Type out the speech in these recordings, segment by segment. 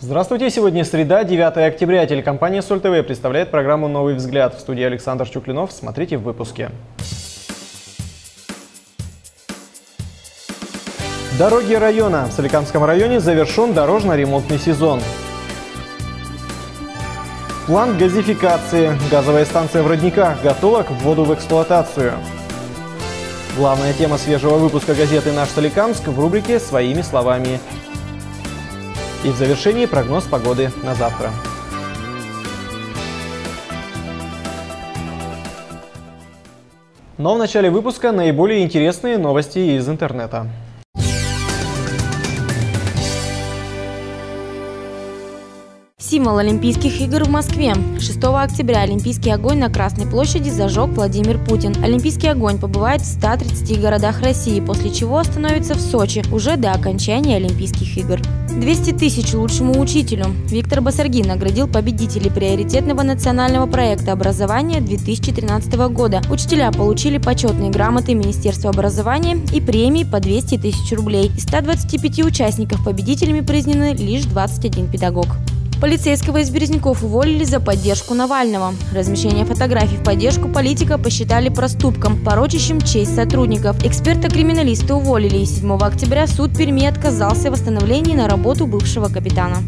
Здравствуйте, сегодня среда, 9 октября. Телекомпания Соль ТВ представляет программу «Новый взгляд». В студии Александр Чуклинов. Смотрите в выпуске. Дороги района. В Соликамском районе завершен дорожно-ремонтный сезон. План газификации. Газовая станция в Родниках готова к вводу в эксплуатацию. Главная тема свежего выпуска газеты «Наш Соликамск» в рубрике «Своими словами». И в завершении прогноз погоды на завтра. Но в начале выпуска наиболее интересные новости из интернета. Символ Олимпийских игр в Москве. 6 октября Олимпийский огонь на Красной площади зажег Владимир Путин. Олимпийский огонь побывает в 130 городах России, после чего остановится в Сочи уже до окончания Олимпийских игр. 200 тысяч лучшему учителю. Виктор Басаргин наградил победителей приоритетного национального проекта образования 2013 года. Учителя получили почетные грамоты Министерства образования и премии по 200 тысяч рублей. Из 125 участников победителями признаны лишь 21 педагог. Полицейского из Березняков уволили за поддержку Навального. Размещение фотографий в поддержку политика посчитали проступком, порочащим честь сотрудников. Эксперта-криминалиста уволили, и 7 октября суд Перми отказался в восстановлении на работу бывшего капитана.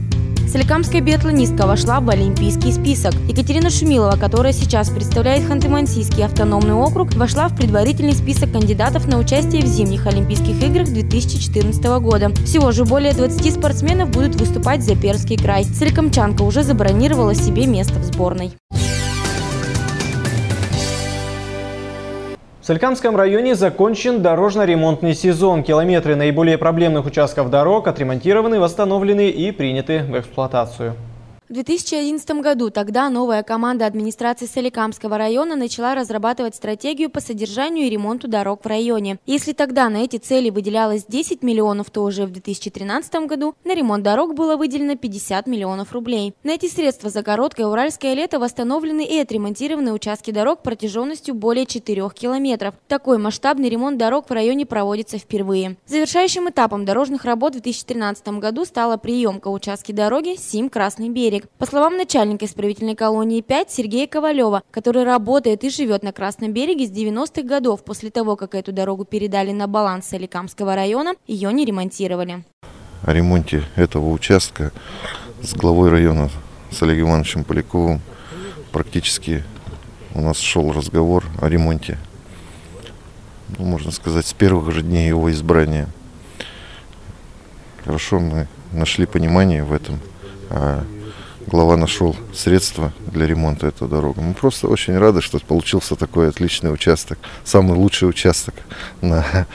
Соликамская биатлонистка вошла в олимпийский список. Екатерина Шумилова, которая сейчас представляет Ханты-Мансийский автономный округ, вошла в предварительный список кандидатов на участие в зимних Олимпийских играх 2014 года. Всего же более 20 спортсменов будут выступать за Перский край. Соликамчанка уже забронировала себе место в сборной. В Соликамском районе закончен дорожно-ремонтный сезон. Километры наиболее проблемных участков дорог отремонтированы, восстановлены и приняты в эксплуатацию. В 2011 году тогда новая команда администрации Соликамского района начала разрабатывать стратегию по содержанию и ремонту дорог в районе. Если тогда на эти цели выделялось 10 миллионов, то уже в 2013 году на ремонт дорог было выделено 50 миллионов рублей. На эти средства за короткое уральское лето восстановлены и отремонтированы участки дорог протяженностью более 4 километров. Такой масштабный ремонт дорог в районе проводится впервые. Завершающим этапом дорожных работ в 2013 году стала приемка участки дороги Сим-Красный берег берег. По словам начальника исправительной колонии 5 Сергея Ковалева, который работает и живет на Красном береге с 90-х годов, после того, как эту дорогу передали на баланс Соликамского района, ее не ремонтировали. О ремонте этого участка с главой района с Олегом Ивановичем Поляковым практически у нас шел разговор о ремонте. Ну, можно сказать, с первых же дней его избрания. Хорошо мы нашли понимание в этом. А глава нашел средства для ремонта этой дороги. Мы просто очень рады, что получился такой отличный участок. Самый лучший участок на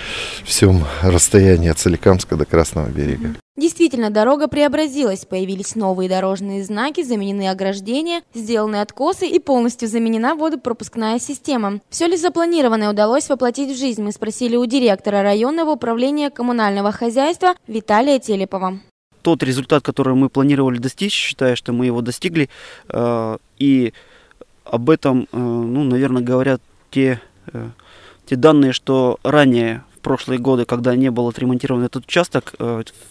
всем расстоянии от Соликамска до Красного берега. Действительно, дорога преобразилась, появились новые дорожные знаки, заменены ограждения, сделаны откосы и полностью заменена водопропускная система. Все ли запланированное удалось воплотить в жизнь, мы спросили у директора районного управления коммунального хозяйства Виталия Телепова тот результат, который мы планировали достичь, считаю, что мы его достигли. Э, и об этом, э, ну, наверное, говорят те, э, те данные, что ранее в прошлые годы, когда не был отремонтирован этот участок,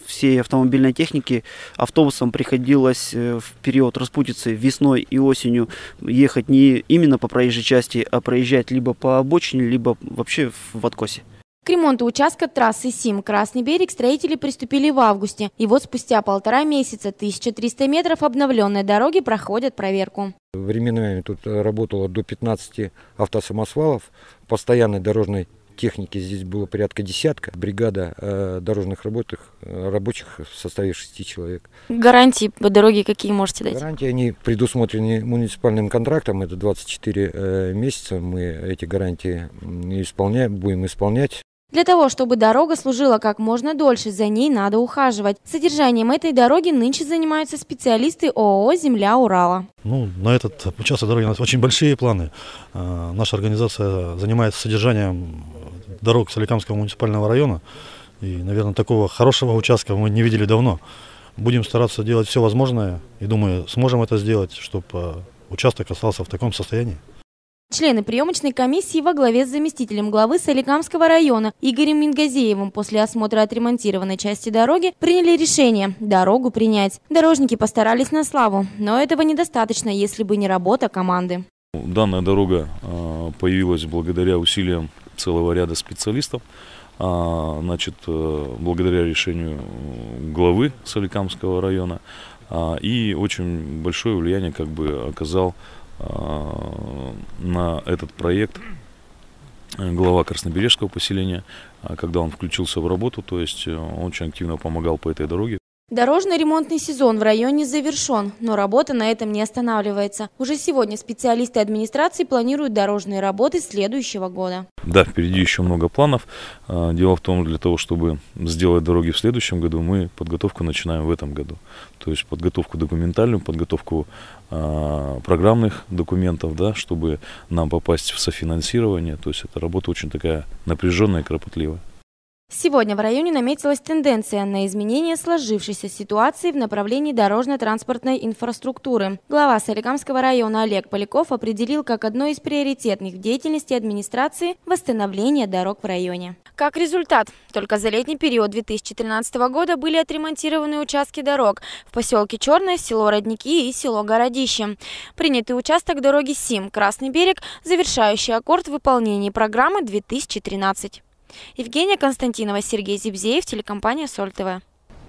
всей автомобильной техники автобусам приходилось в период распутицы весной и осенью ехать не именно по проезжей части, а проезжать либо по обочине, либо вообще в откосе. К ремонту участка трассы СИМ «Красный берег» строители приступили в августе. И вот спустя полтора месяца 1300 метров обновленной дороги проходят проверку. Временами тут работало до 15 автосамосвалов. Постоянной дорожной техники здесь было порядка десятка. Бригада э, дорожных э, рабочих в составе шести человек. Гарантии по дороге какие можете дать? Гарантии, они предусмотрены муниципальным контрактом. Это 24 э, месяца. Мы эти гарантии исполняем, будем исполнять. Для того, чтобы дорога служила как можно дольше, за ней надо ухаживать. Содержанием этой дороги нынче занимаются специалисты ООО «Земля Урала». Ну, на этот участок дороги у нас очень большие планы. А, наша организация занимается содержанием дорог Соликамского муниципального района. И, наверное, такого хорошего участка мы не видели давно. Будем стараться делать все возможное и, думаю, сможем это сделать, чтобы а, участок остался в таком состоянии. Члены приемочной комиссии во главе с заместителем главы Соликамского района Игорем Мингазеевым после осмотра отремонтированной части дороги приняли решение – дорогу принять. Дорожники постарались на славу, но этого недостаточно, если бы не работа команды. Данная дорога а, появилась благодаря усилиям целого ряда специалистов. А, значит, э, благодаря решению главы Соликамского района а, и очень большое влияние как бы оказал на этот проект глава Краснобережского поселения, когда он включился в работу, то есть э, он очень активно помогал по этой дороге. Дорожный ремонтный сезон в районе завершен, но работа на этом не останавливается. Уже сегодня специалисты администрации планируют дорожные работы следующего года. Да, впереди еще много планов. А, дело в том, для того, чтобы сделать дороги в следующем году, мы подготовку начинаем в этом году. То есть подготовку документальную, подготовку э, программных документов, да, чтобы нам попасть в софинансирование. То есть эта работа очень такая напряженная и кропотливая. Сегодня в районе наметилась тенденция на изменение сложившейся ситуации в направлении дорожно-транспортной инфраструктуры. Глава Соликамского района Олег Поляков определил как одно из приоритетных деятельности администрации восстановление дорог в районе. Как результат, только за летний период 2013 года были отремонтированы участки дорог в поселке Черное, село Родники и село Городище. Принятый участок дороги СИМ «Красный берег», завершающий аккорд выполнения программы 2013. Евгения Константинова, Сергей Зибзеев, телекомпания Соль ТВ.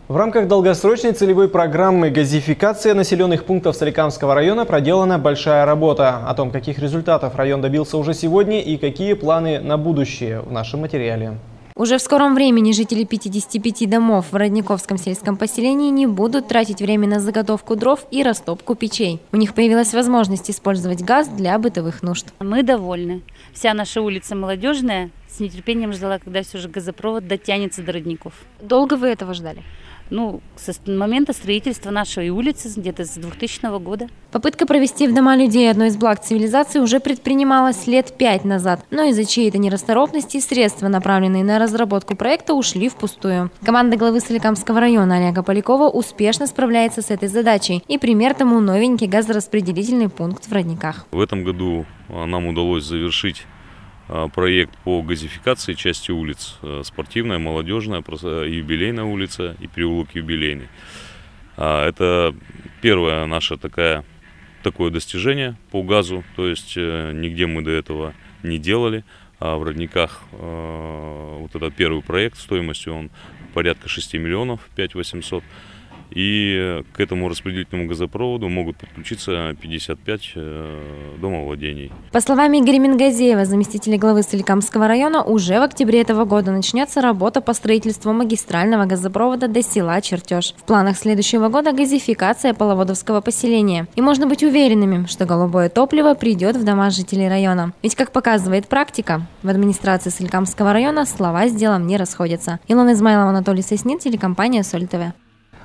В рамках долгосрочной целевой программы «Газификация населенных пунктов Соликамского района» проделана большая работа. О том, каких результатов район добился уже сегодня и какие планы на будущее в нашем материале. Уже в скором времени жители 55 домов в Родниковском сельском поселении не будут тратить время на заготовку дров и растопку печей. У них появилась возможность использовать газ для бытовых нужд. Мы довольны. Вся наша улица молодежная. С нетерпением ждала, когда все же газопровод дотянется до Родников. Долго вы этого ждали? ну, с момента строительства нашей улицы, где-то с 2000 года. Попытка провести в дома людей одно из благ цивилизации уже предпринималась лет пять назад, но из-за чьей-то нерасторопности средства, направленные на разработку проекта, ушли впустую. Команда главы Соликамского района Олега Полякова успешно справляется с этой задачей, и пример тому новенький газораспределительный пункт в Родниках. В этом году а, нам удалось завершить проект по газификации части улиц. Э, спортивная, молодежная, юбилейная улица и переулок юбилейный. А, это первое наше такая, такое достижение по газу. То есть э, нигде мы до этого не делали. А в Родниках э, вот этот первый проект стоимостью он порядка 6 миллионов, 5 800 и к этому распределительному газопроводу могут подключиться 55 э, домовладений. По словам Игоря Мингазеева, заместителя главы Соликамского района, уже в октябре этого года начнется работа по строительству магистрального газопровода до села Чертеж. В планах следующего года газификация Половодовского поселения. И можно быть уверенными, что голубое топливо придет в дома жителей района. Ведь, как показывает практика, в администрации Соликамского района слова с делом не расходятся. Илона Измайлова, Анатолий Соснин, телекомпания Соль ТВ.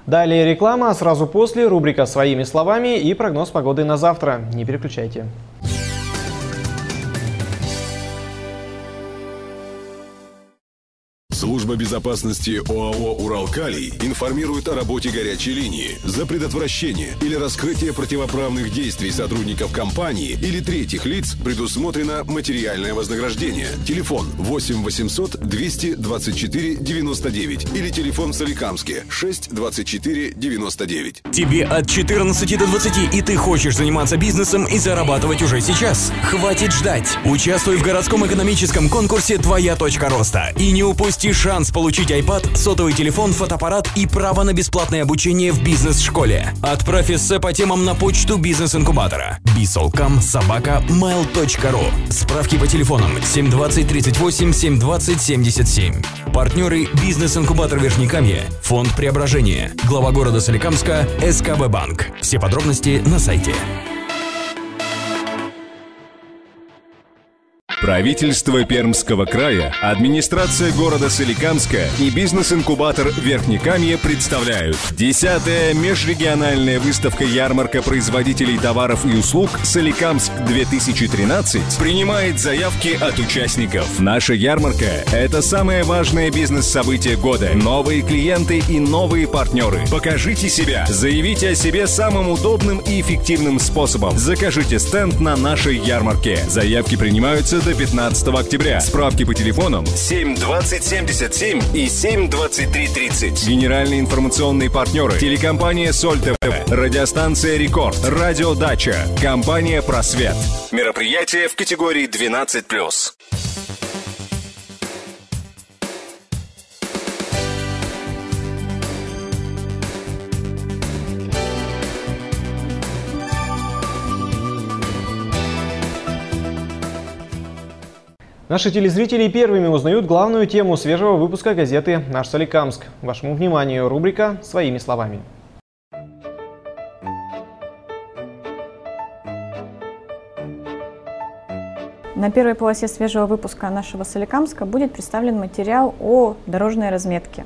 Далее реклама, а сразу после рубрика «Своими словами» и прогноз погоды на завтра. Не переключайте. Служба безопасности ОАО «Уралкалий» информирует о работе горячей линии. За предотвращение или раскрытие противоправных действий сотрудников компании или третьих лиц предусмотрено материальное вознаграждение. Телефон 8 800 224 99 или телефон в Соликамске 6 24 99. Тебе от 14 до 20 и ты хочешь заниматься бизнесом и зарабатывать уже сейчас. Хватит ждать. Участвуй в городском экономическом конкурсе «Твоя точка роста» и не упусти шанс получить iPad, сотовый телефон, фотоаппарат и право на бесплатное обучение в бизнес-школе. Отправь эссе по темам на почту бизнес-инкубатора bisolcam собака mail.ru Справки по телефонам 720 38 720 77. Партнеры «Бизнес-инкубатор Верхнекамье», Фонд Преображения, глава города Соликамска, СКБ Банк. Все подробности на сайте. Правительство Пермского края, администрация города Соликамска и бизнес-инкубатор Верхнекамье представляют 10-я межрегиональная выставка-ярмарка производителей товаров и услуг «Соликамск-2013» принимает заявки от участников. Наша ярмарка – это самое важное бизнес-событие года. Новые клиенты и новые партнеры. Покажите себя. Заявите о себе самым удобным и эффективным способом. Закажите стенд на нашей ярмарке. Заявки принимаются до 15 октября. Справки по телефонам 7 20 77 и 7 23 30. Генеральные информационные партнеры. Телекомпания Соль ТВ. Радиостанция Рекорд. Радиодача. Компания Просвет. Мероприятие в категории 12+. Наши телезрители первыми узнают главную тему свежего выпуска газеты «Наш Соликамск». Вашему вниманию рубрика «Своими словами». На первой полосе свежего выпуска нашего Соликамска будет представлен материал о дорожной разметке.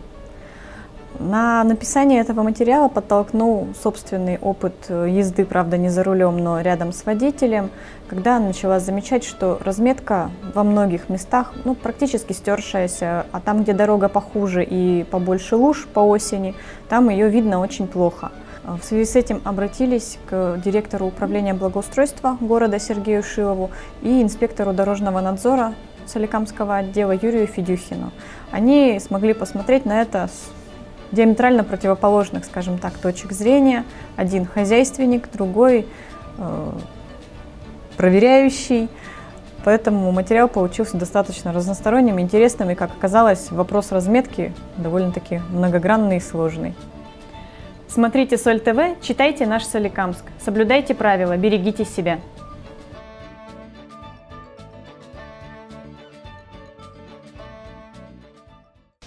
На написание этого материала подтолкнул собственный опыт езды, правда, не за рулем, но рядом с водителем, когда начала замечать, что разметка во многих местах ну, практически стершаяся, а там, где дорога похуже и побольше луж по осени, там ее видно очень плохо. В связи с этим обратились к директору управления благоустройства города Сергею Шилову и инспектору дорожного надзора Соликамского отдела Юрию Федюхину. Они смогли посмотреть на это с диаметрально противоположных, скажем так, точек зрения. Один хозяйственник, другой э, проверяющий. Поэтому материал получился достаточно разносторонним, интересным и, как оказалось, вопрос разметки довольно-таки многогранный и сложный. Смотрите Соль ТВ, читайте наш Соликамск, соблюдайте правила, берегите себя.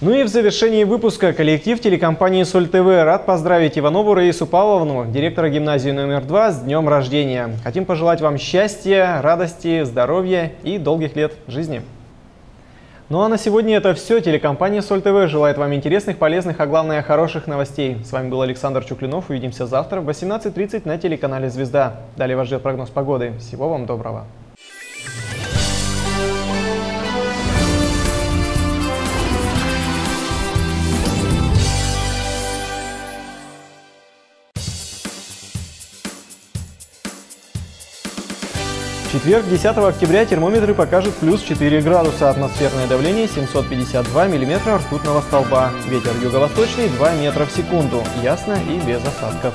Ну и в завершении выпуска коллектив телекомпании Соль ТВ рад поздравить Иванову Раису Павловну, директора гимназии номер 2, с днем рождения. Хотим пожелать вам счастья, радости, здоровья и долгих лет жизни. Ну а на сегодня это все. Телекомпания Соль ТВ желает вам интересных, полезных, а главное хороших новостей. С вами был Александр Чуклинов. Увидимся завтра в 18.30 на телеканале «Звезда». Далее вас ждет прогноз погоды. Всего вам доброго. Четверг, 10 октября, термометры покажут плюс 4 градуса, атмосферное давление 752 миллиметра ртутного столба, ветер юго-восточный 2 метра в секунду, ясно и без осадков.